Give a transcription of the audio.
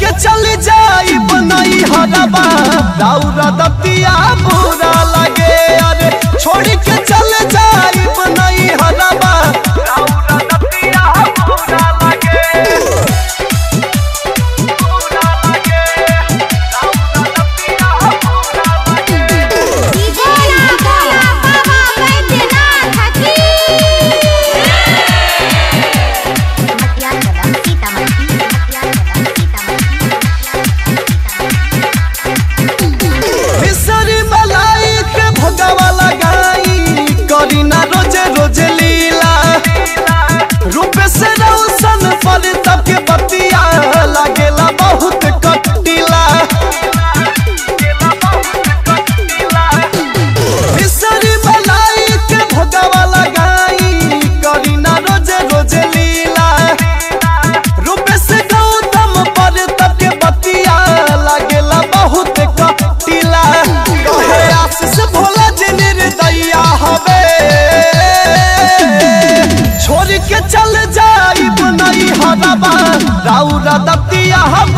के चल जाई बनाई हरबा दाऊ रदतिया पूरा राउरा दतिया हम